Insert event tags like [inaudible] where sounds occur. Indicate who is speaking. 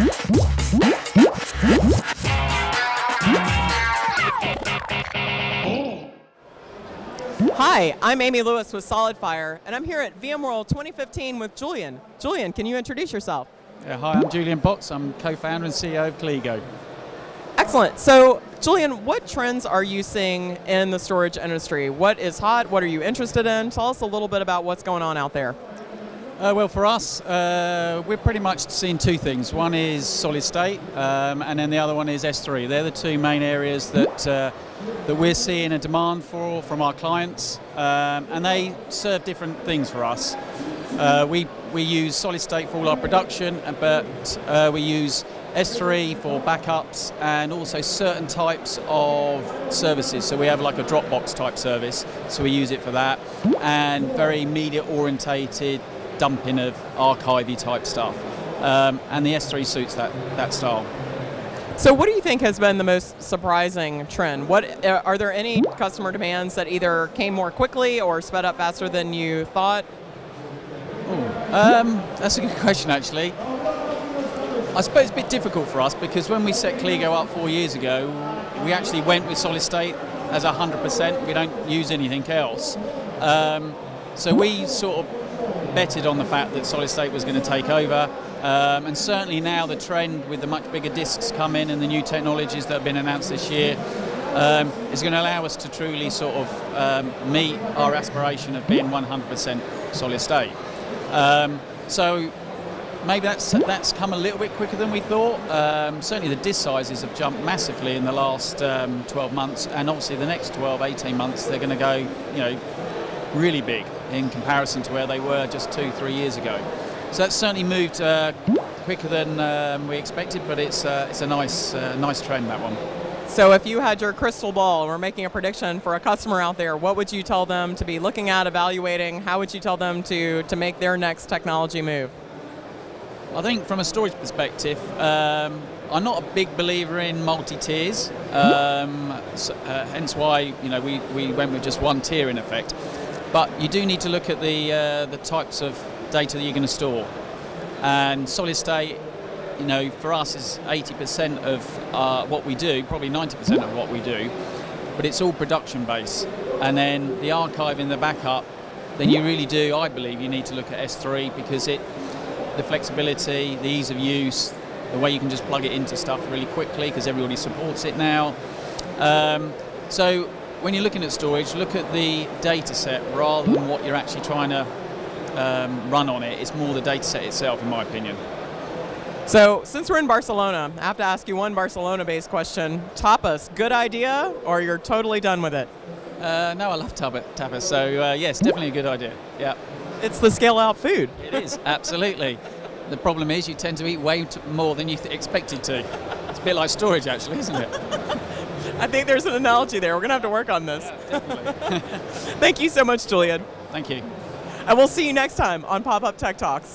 Speaker 1: Hi, I'm Amy Lewis with SolidFire, and I'm here at VMworld 2015 with Julian. Julian, can you introduce yourself?
Speaker 2: Yeah, hi, I'm Julian Box. I'm co-founder and CEO of Calligo.
Speaker 1: Excellent. So, Julian, what trends are you seeing in the storage industry? What is hot? What are you interested in? Tell us a little bit about what's going on out there.
Speaker 2: Uh, well, for us, uh, we're pretty much seeing two things. One is solid state, um, and then the other one is S3. They're the two main areas that uh, that we're seeing a demand for from our clients, um, and they serve different things for us. Uh, we we use solid state for all our production, but uh, we use S3 for backups and also certain types of services. So we have like a Dropbox type service, so we use it for that, and very media orientated dumping of archivey type stuff. Um, and the S3 suits that, that style.
Speaker 1: So, what do you think has been the most surprising trend? What uh, are there any customer demands that either came more quickly or sped up faster than you thought?
Speaker 2: Um, that's a good [laughs] question, actually. I suppose it's a bit difficult for us because when we set Calligo up four years ago, we actually went with solid state as 100%. We don't use anything else. Um, so we sort of betted on the fact that solid state was going to take over. Um, and certainly now the trend with the much bigger disks coming in and the new technologies that have been announced this year um, is going to allow us to truly sort of um, meet our aspiration of being 100% solid state. Um, so maybe that's that's come a little bit quicker than we thought. Um, certainly the disk sizes have jumped massively in the last um, 12 months, and obviously the next 12, 18 months they're going to go, you know, really big in comparison to where they were just two, three years ago. So that's certainly moved uh, quicker than um, we expected, but it's uh, it's a nice uh, nice trend that one.
Speaker 1: So if you had your crystal ball and were making a prediction for a customer out there, what would you tell them to be looking at, evaluating? How would you tell them to to make their next technology move?
Speaker 2: I think from a storage perspective, um, I'm not a big believer in multi-tiers, um, so, uh, hence why you know we, we went with just one tier in effect. But you do need to look at the uh, the types of data that you're going to store. And solid state, you know, for us is 80% of uh, what we do, probably 90% of what we do. But it's all production based. And then the archive in the backup, then you really do, I believe, you need to look at S3 because it, the flexibility, the ease of use, the way you can just plug it into stuff really quickly because everybody supports it now. Um, so when you're looking at storage, look at the data set rather than what you're actually trying to um, run on it. It's more the data set itself, in my opinion.
Speaker 1: So, since we're in Barcelona, I have to ask you one Barcelona based question. Tapas, good idea, or you're totally done with it?
Speaker 2: Uh, no, I love tapas, Tapas. so uh, yes, definitely a good idea. Yeah.
Speaker 1: It's the scale out food.
Speaker 2: It is, absolutely. The problem is you tend to eat way more than you th- expected to. It's a bit like storage, actually, isn't it? [laughs]
Speaker 1: I think there's an analogy there. We're going to have to work on this.
Speaker 2: Yeah, [laughs]
Speaker 1: Thank you so much, Julian.
Speaker 2: Thank you.
Speaker 1: And we'll see you next time on Pop Up Tech Talks.